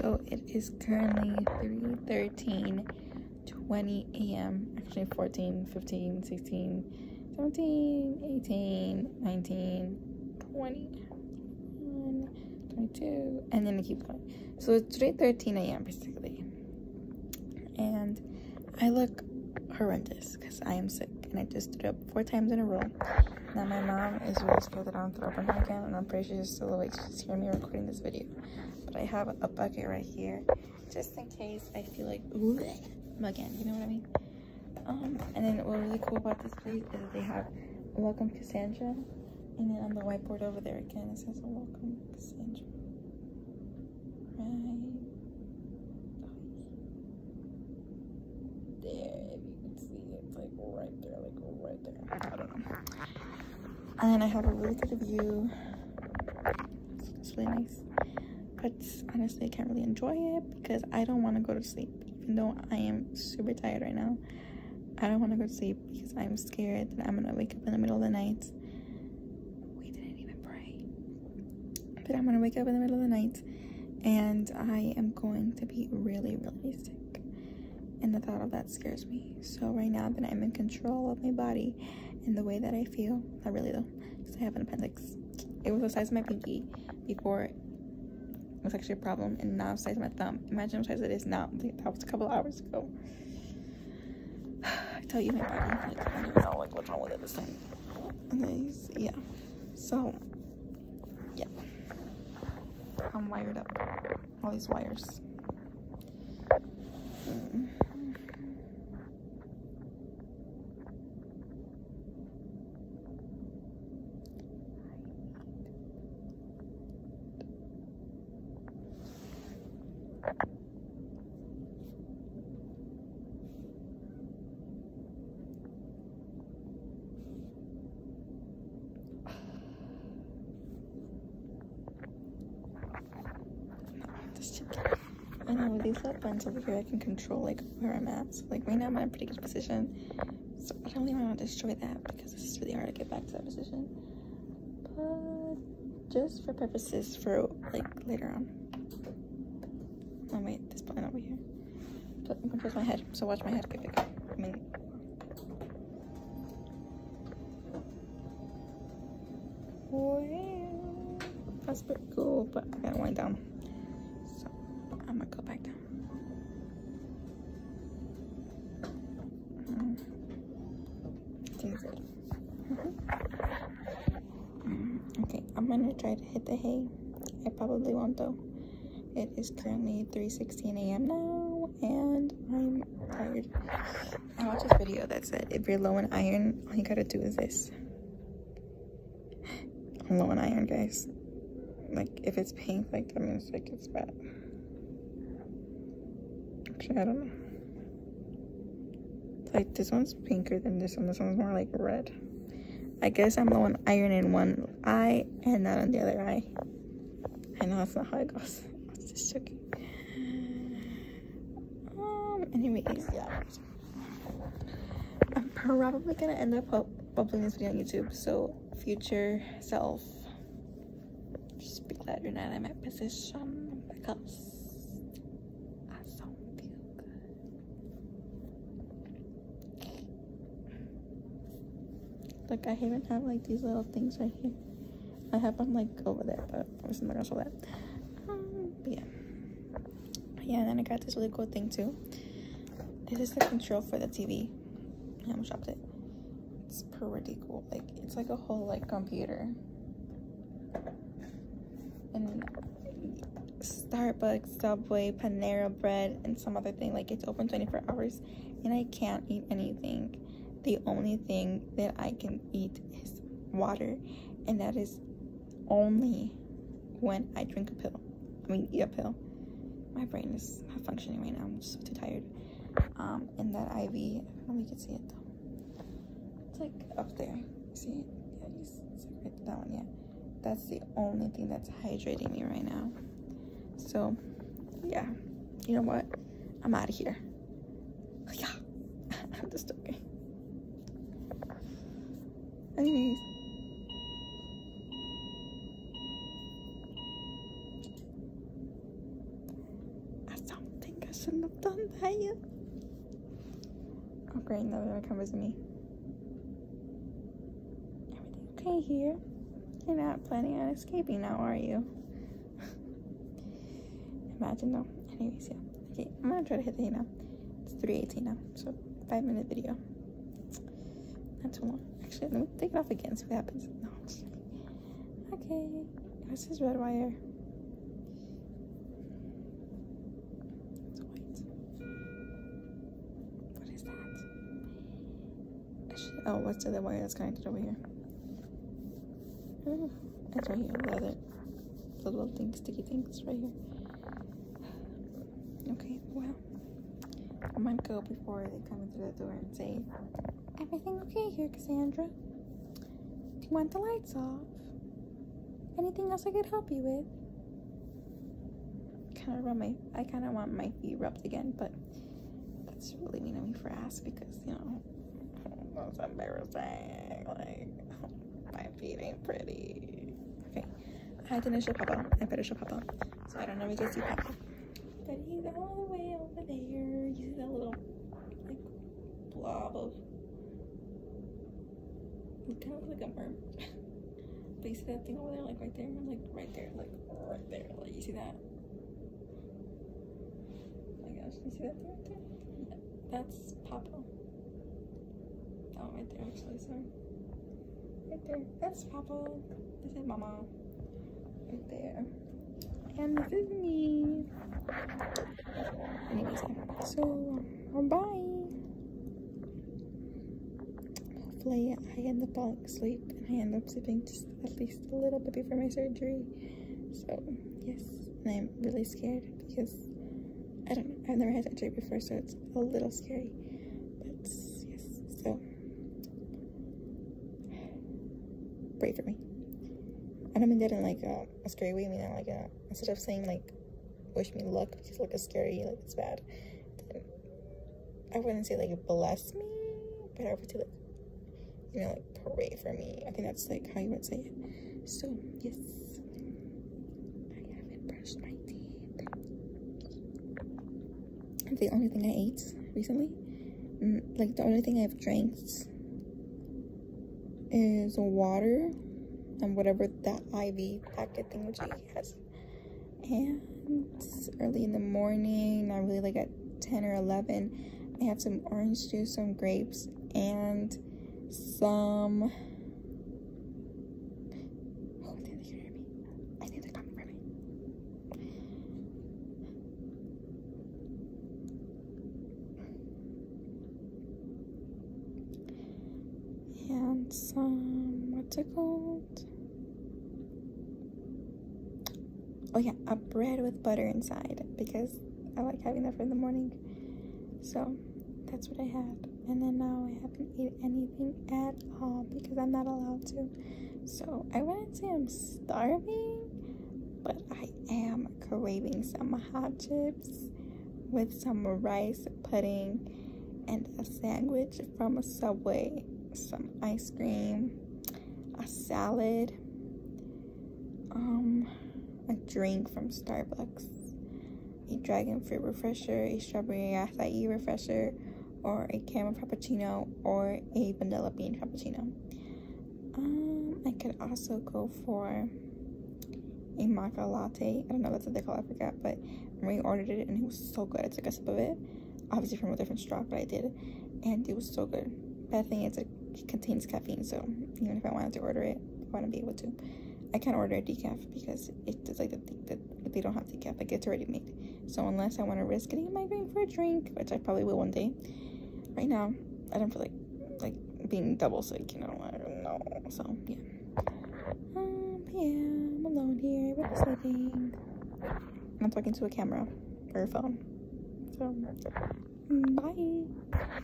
So it is currently 3:13, 20 a.m. Actually 14, 15, 16, 17, 18, 19, 20, 21, 22, and then it keeps going. So it's 3:13 a.m. basically. And I look horrendous because I am sick and I just threw up four times in a row. Now my mom is really scared that I don't throw up on her again and I'm pretty sure she's still awake. She's hearing me recording this video. I have a bucket right here just in case I feel like again, you know what I mean? Um, and then what's really cool about this place is they have welcome Cassandra and then on the whiteboard over there again it says welcome Cassandra. Right there, if you can see it, it's like right there, like right there. I don't know. And then I have a really good view. It's really nice. But honestly, I can't really enjoy it because I don't want to go to sleep. Even though I am super tired right now. I don't want to go to sleep because I'm scared that I'm going to wake up in the middle of the night. We didn't even pray. But I'm going to wake up in the middle of the night and I am going to be really, really sick and the thought of that scares me. So right now that I'm in control of my body and the way that I feel, not really though, because I have an appendix. It was the size of my pinky before was actually a problem, and now size my thumb. Imagine what size it is now. That was a couple hours ago. I tell you, my body, like, I don't know like what's wrong with it this time. Anyways, yeah. So, yeah. I'm wired up. All these wires. Mm. With these little buttons over here, I can control like where I'm at. So like right now I'm in a pretty good position. So I don't even want to destroy that because it's really hard to get back to that position. But just for purposes for like later on. Oh wait, this button over here. But I'm gonna my head, so watch my head. Quick, quick. I mean. Oh, wow, that's pretty cool, but I gotta wind down. I'm gonna go back down. Mm. Mm -hmm. mm, okay, I'm gonna try to hit the hay. I probably won't though. It is currently 3.16 a.m. now, and I'm tired. I watched this video that said if you're low in iron, all you gotta do is this. I'm low in iron, guys. Like, if it's pink, like, that means, like, it's bad. Actually, I don't know. Like, this one's pinker than this one. This one's more like red. I guess I'm on iron in one eye and not on the other eye. I know that's not how it goes. I was just joking. Um, anyways, yeah. I'm probably gonna end up uploading this video on YouTube. So, future self, just be glad you're not in my position because Like I even have like these little things right here. I have them like over there, but I'm not gonna show that. Um, but yeah. Yeah, and then I got this really cool thing too. This is the control for the TV. I almost dropped it. It's pretty cool. Like it's like a whole like computer. And Starbucks, Subway, Panera Bread, and some other thing. Like it's open 24 hours, and I can't eat anything the only thing that I can eat is water, and that is only when I drink a pill. I mean, eat a pill. My brain is not functioning right now. I'm just too tired. Um, and that IV, I don't know if you can see it though. It's like up there. See it? Yeah, you see right that one. Yeah, that's the only thing that's hydrating me right now. So, yeah. You know what? I'm out of here. Yeah, I'm just joking. Anyways. I don't think I shouldn't have done that yet. Oh great, gonna come visit me. Everything okay here? You're not planning on escaping now, are you? Imagine though. Anyways, yeah. Okay, I'm gonna try to hit the now. It's 318 now, so five minute video. Not too long. Actually, let me take it off again, see what happens. No, I'm just Okay, this is red wire. It's white. What is that? Oh, what's the other wire that's connected over here? Oh, it's right here. The other the little thing, sticky things right here. Okay, well, I might go before they come into the door and say, Everything okay here, Cassandra? Do you want the lights off? Anything else I could help you with? Kind of rub my, I kind of want my feet rubbed again, but that's really mean of me for ass because, you know, that's embarrassing. Like, my feet ain't pretty. Okay, I didn't show Papa. I better show Papa. So I don't know if you can see Papa. But he's all the way over there. You see that little, like, blob of it kind of like a merm. but you see that thing over there, like right there, like right there, like right there. Like you see that? Oh my gosh, you see that thing right there? Yeah, that's Papa. Oh, right there, actually, sorry. Right there, that's Papa. This is Mama. Right there. And this is me. Anyways, so, bye hopefully I end up falling asleep and I end up sleeping just at least a little bit before my surgery. So yes, and I'm really scared because I don't know, I've never had surgery before, so it's a little scary. But yes, so pray for me. I don't mean that in like a, a scary way. I mean like a, instead of saying like wish me luck because like a scary like it's bad. I wouldn't say like bless me, but I would say like you know, like pray for me. I think that's like how you would say it. So, yes, I haven't brushed my teeth. The only thing I ate recently, mm, like the only thing I've drank is water and whatever that IV packet thing which he has. And early in the morning, not really like at 10 or 11, I have some orange juice, some grapes, and some. Oh, I think they can hear me. I think they're coming for me. And some. What's it called? Oh, yeah, a bread with butter inside because I like having that for the morning. So that's what I had and then now I haven't eaten anything at all because I'm not allowed to. So I wouldn't say I'm starving, but I am craving some hot chips with some rice pudding and a sandwich from a Subway, some ice cream, a salad, um, a drink from Starbucks, a dragon fruit refresher, a strawberry acai refresher, or a caramel frappuccino or a vanilla bean frappuccino. Um, I could also go for a matcha latte. I don't know that's what they call it, I forgot, but Marie ordered it and it was so good. I took a sip of it, obviously from a different straw, but I did, and it was so good. Bad thing is it contains caffeine, so even if I wanted to order it, I to be able to. I can't order a decaf because it's like the, the, the, they don't have decaf, like it's already made. So unless I want to risk getting a migraine for a drink, which I probably will one day, right now I don't feel like like being double sick, you know. I don't know. So yeah. Um, yeah, I'm alone here. We're sleeping. I'm talking to a camera or a phone. So bye.